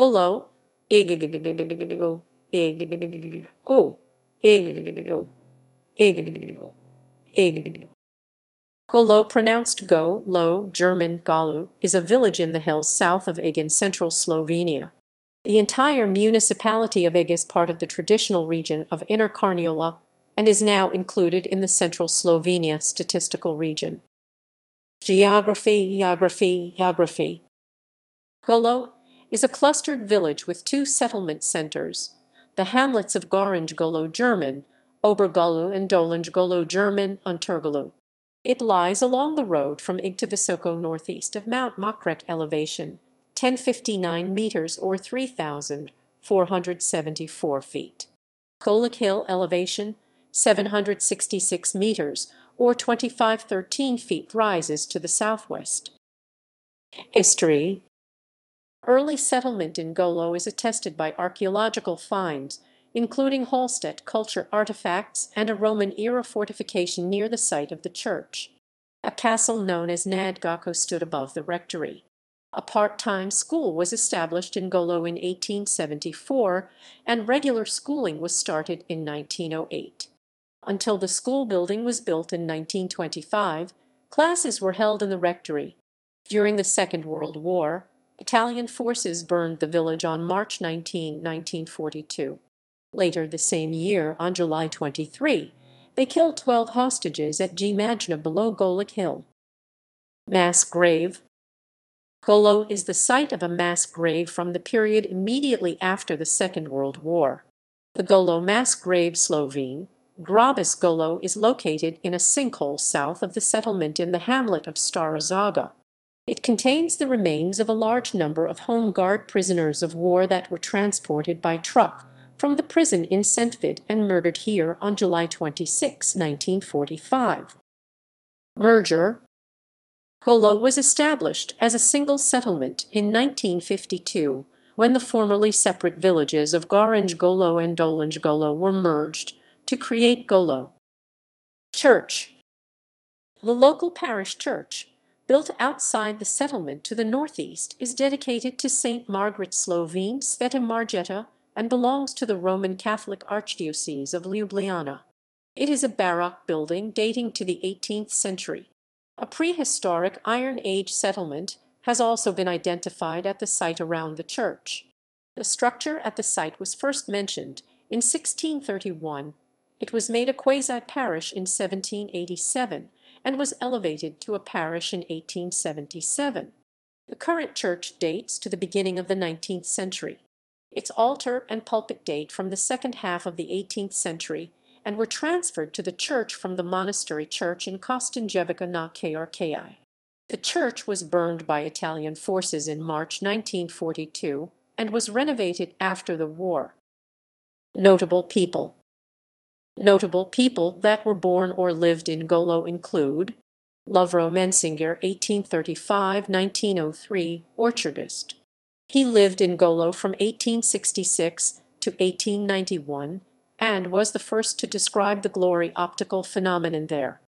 Golo, Golo, pronounced go, low, German Golu, is a village in the hills south of Ig in central Slovenia. The entire municipality of Ig is part of the traditional region of Inner Carniola and is now included in the Central Slovenia statistical region. Geography, geography, geography. Golo is a clustered village with two settlement centers, the hamlets of Goranj Golo German, Obergolu and Dolanj Golo German, Untergolu. It lies along the road from Ig to Visoko northeast of Mount Mokrc elevation, 1059 meters or 3,474 feet. Golik Hill elevation, 766 meters or 2513 feet rises to the southwest. History Early settlement in Golo is attested by archaeological finds, including Hallstatt culture artifacts and a Roman-era fortification near the site of the church. A castle known as Nadgako stood above the rectory. A part-time school was established in Golo in 1874, and regular schooling was started in 1908. Until the school building was built in 1925, classes were held in the rectory. During the Second World War, Italian forces burned the village on March 19, 1942. Later the same year, on July 23, they killed 12 hostages at Gmajna below Golik Hill. Mass grave Golo is the site of a mass grave from the period immediately after the Second World War. The Golo mass grave Slovene, Grobis Golo is located in a sinkhole south of the settlement in the hamlet of Stara Žaga. It contains the remains of a large number of Home Guard prisoners of war that were transported by truck from the prison in Šentvid and murdered here on July 26, 1945. Merger Golo was established as a single settlement in 1952 when the formerly separate villages of Goranj Golo and Dolanj Golo were merged to create Golo. Church The local parish church, built outside the settlement to the northeast, is dedicated to St. Margaret Slovene Sveta Marjeta and belongs to the Roman Catholic Archdiocese of Ljubljana. It is a baroque building dating to the 18th century. A prehistoric Iron Age settlement has also been identified at the site around the church. The structure at the site was first mentioned in 1631 it was made a quasi-parish in 1787 and was elevated to a parish in 1877. The current church dates to the beginning of the 19th century. Its altar and pulpit date from the second half of the 18th century and were transferred to the church from the monastery church in Kostanjevica na Krki. The church was burned by Italian forces in March 1942 and was renovated after the war. Notable people Notable people that were born or lived in Golo include Lovro Mensinger 1835-1903, orchardist. He lived in Golo from 1866 to 1891 and was the first to describe the glory optical phenomenon there.